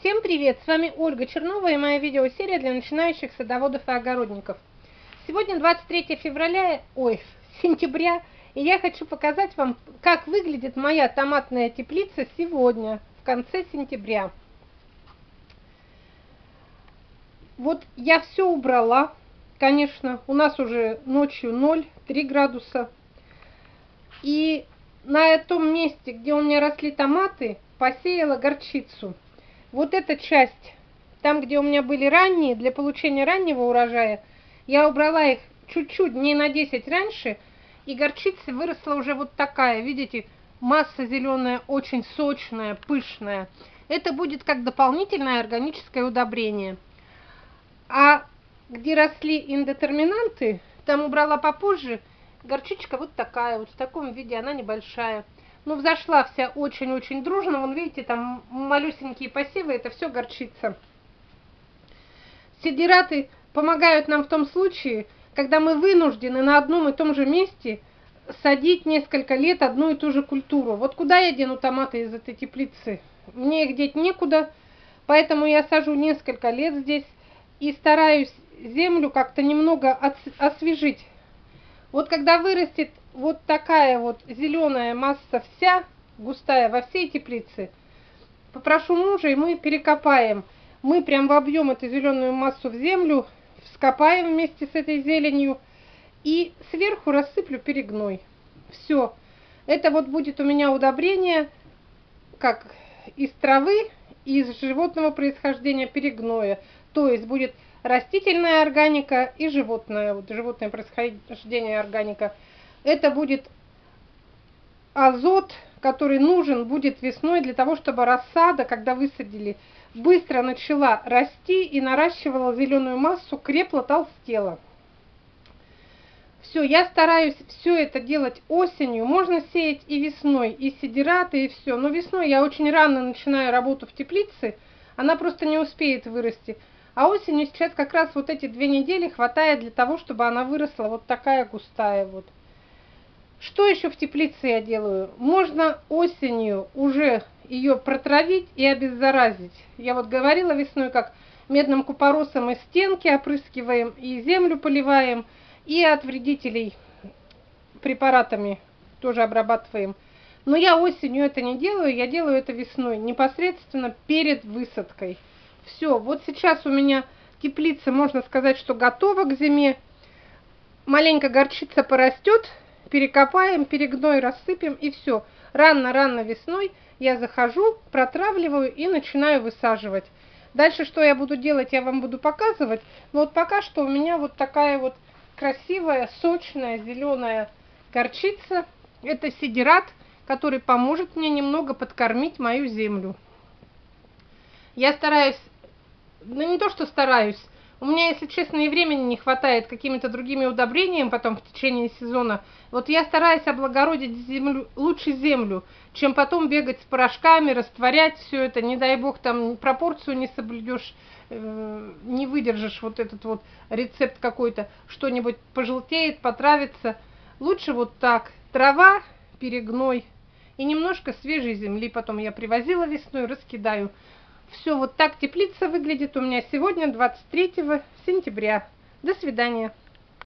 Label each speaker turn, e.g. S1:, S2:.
S1: Всем привет! С вами Ольга Чернова и моя видеосерия для начинающих садоводов и огородников. Сегодня 23 февраля, ой, сентября, и я хочу показать вам, как выглядит моя томатная теплица сегодня, в конце сентября. Вот я все убрала, конечно, у нас уже ночью 0, 3 градуса. И на этом месте, где у меня росли томаты, посеяла горчицу. Вот эта часть, там, где у меня были ранние, для получения раннего урожая, я убрала их чуть-чуть, дней на 10 раньше, и горчица выросла уже вот такая, видите, масса зеленая, очень сочная, пышная. Это будет как дополнительное органическое удобрение. А где росли индетерминанты, там убрала попозже, горчичка вот такая, вот в таком виде, она небольшая ну, взошла вся очень-очень дружно. Вон, видите, там малюсенькие посевы, это все горчица. Сидираты помогают нам в том случае, когда мы вынуждены на одном и том же месте садить несколько лет одну и ту же культуру. Вот куда я дену томаты из этой теплицы? Мне их деть некуда, поэтому я сажу несколько лет здесь и стараюсь землю как-то немного освежить. Вот когда вырастет вот такая вот зеленая масса вся, густая во всей теплице, попрошу мужа, и мы перекопаем. Мы прям вобьем эту зеленую массу в землю, вскопаем вместе с этой зеленью и сверху рассыплю перегной. Все. Это вот будет у меня удобрение, как из травы, из животного происхождения перегноя. То есть будет растительная органика и животное, вот животное происхождение органика – это будет азот, который нужен будет весной для того, чтобы рассада, когда высадили, быстро начала расти и наращивала зеленую массу, крепла, толстела. Все, я стараюсь все это делать осенью. Можно сеять и весной, и сидираты, и все. Но весной я очень рано начинаю работу в теплице, она просто не успеет вырасти. А осенью сейчас как раз вот эти две недели хватает для того, чтобы она выросла вот такая густая вот. Что еще в теплице я делаю? Можно осенью уже ее протравить и обеззаразить. Я вот говорила весной, как медным купоросом и стенки опрыскиваем, и землю поливаем, и от вредителей препаратами тоже обрабатываем. Но я осенью это не делаю, я делаю это весной, непосредственно перед высадкой. Все, вот сейчас у меня теплица, можно сказать, что готова к зиме. Маленько горчица порастет, перекопаем, перегной рассыпем и все. Рано-рано весной я захожу, протравливаю и начинаю высаживать. Дальше что я буду делать, я вам буду показывать. Но вот пока что у меня вот такая вот красивая, сочная, зеленая горчица. Это сидират, который поможет мне немного подкормить мою землю. Я стараюсь, ну не то что стараюсь, у меня, если честно, и времени не хватает какими-то другими удобрениями потом в течение сезона. Вот я стараюсь облагородить землю, лучше землю, чем потом бегать с порошками, растворять все это. Не дай бог, там пропорцию не соблюдешь, э, не выдержишь вот этот вот рецепт какой-то, что-нибудь пожелтеет, потравится. Лучше вот так. Трава, перегной и немножко свежей земли. Потом я привозила весной, раскидаю. Все, вот так теплица выглядит у меня сегодня, 23 сентября. До свидания.